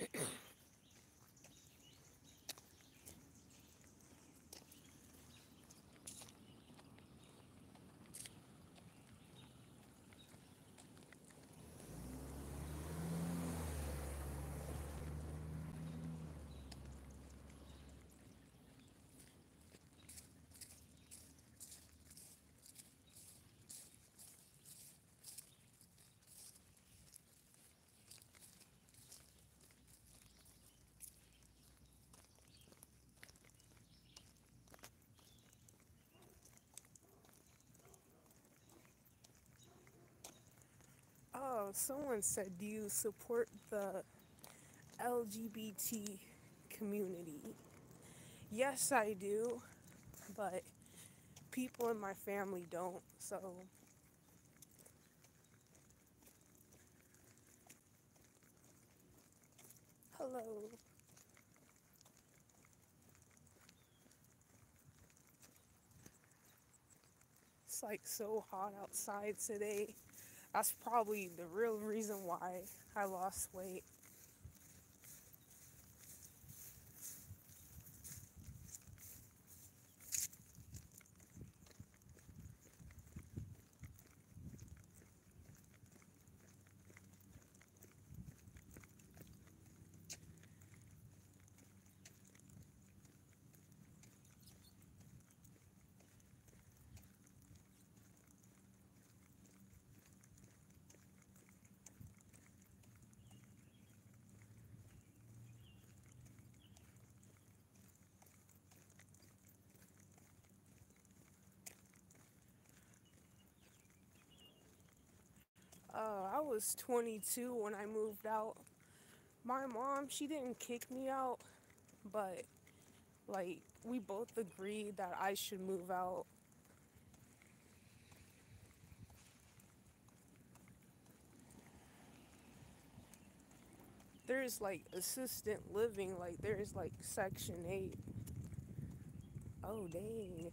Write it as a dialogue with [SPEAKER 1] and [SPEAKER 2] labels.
[SPEAKER 1] Oh, someone said, do you support the LGBT community? Yes, I do, but people in my family don't, so hello. It's like so hot outside today. That's probably the real reason why I lost weight. Uh, I was 22 when I moved out. My mom, she didn't kick me out, but like we both agreed that I should move out. There's like assistant living, like there's like section 8. Oh, dang.